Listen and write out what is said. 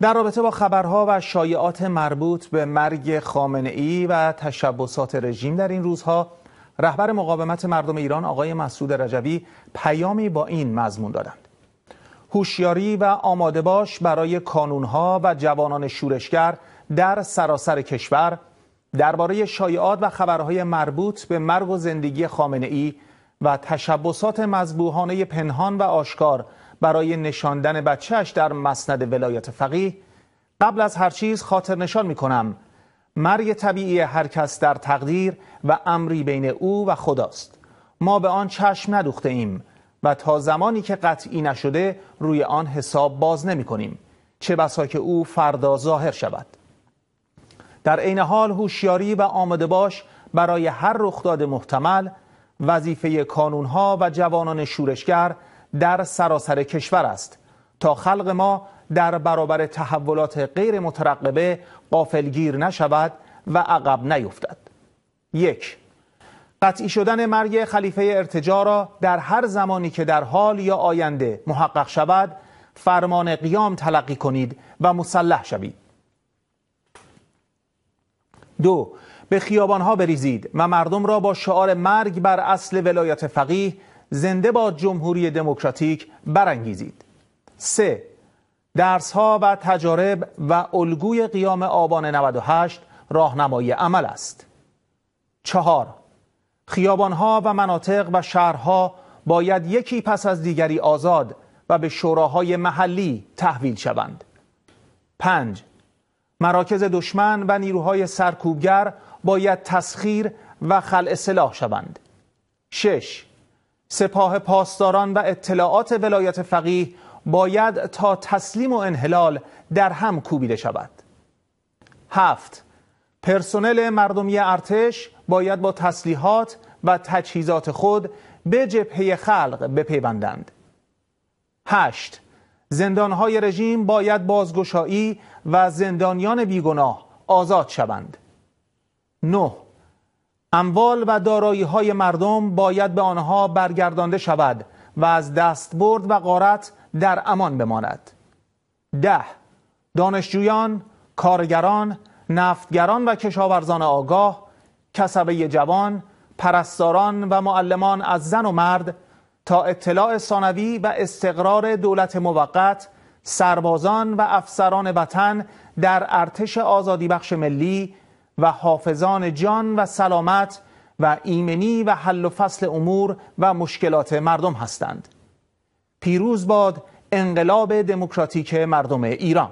در رابطه با خبرها و شایعات مربوط به مرگ خامنه ای و تشبسات رژیم در این روزها رهبر مقاومت مردم ایران آقای مسعود رجوی پیامی با این مضمون دادند. هوشیاری و آماده باش برای کانونها و جوانان شورشگر در سراسر کشور درباره شایعات و خبرهای مربوط به مرگ و زندگی خامنه ای و تشبسات مذبوحانه پنهان و آشکار برای نشاندن بچهش در مسند ولایت فقیه. قبل از هر چیز خاطر نشان می کنم مرگ طبیعی هر کس در تقدیر و امری بین او و خداست. ما به آن چشم ندوخته ایم و تا زمانی که قطعی نشده روی آن حساب باز نمی کنیم چه بسا که او فردا ظاهر شود. در عین حال هوشیاری و آماده باش برای هر رخداد محتمل وظیفه کانونها و جوانان شورشگر در سراسر کشور است. تا خلق ما در برابر تحولات غیر مترقبه قافلگیر نشود و عقب نیفتد. یک قطعی شدن مرگ خلیفه ارتجا را در هر زمانی که در حال یا آینده محقق شود فرمان قیام تلقی کنید و مسلح شوید. دو به خیابانها بریزید و مردم را با شعار مرگ بر اصل ولایت فقیه زنده با جمهوری دموکراتیک برانگیزید. سه درسها و تجارب و الگوی قیام آبان 98 راهنمای عمل است. چهار خیابانها و مناطق و شهرها باید یکی پس از دیگری آزاد و به شوراهای محلی تحویل شوند. پنج مراکز دشمن و نیروهای سرکوبگر باید تسخیر و خلع سلاح شوند. شش سپاه پاسداران و اطلاعات ولایت فقیه باید تا تسلیم و انحلال در هم کوبیده شود. هفت پرسنل مردمی ارتش باید با تسلیحات و تجهیزات خود به جبهه خلق بپیوندند. هشت زندانهای رژیم باید بازگشایی و زندانیان بیگناه آزاد شوند. نه اموال و دارایی های مردم باید به آنها برگردانده شود و از دستبرد و غارت در امان بماند. ده دانشجویان، کارگران، نفتگران و کشاورزان آگاه، کسبه جوان، پرستاران و معلمان از زن و مرد تا اطلاع ثانوی و استقرار دولت موقت سربازان و افسران وطن در ارتش آزادی بخش ملی و حافظان جان و سلامت و ایمنی و حل و فصل امور و مشکلات مردم هستند. پیروز باد انقلاب دموکراتیک مردم ایران.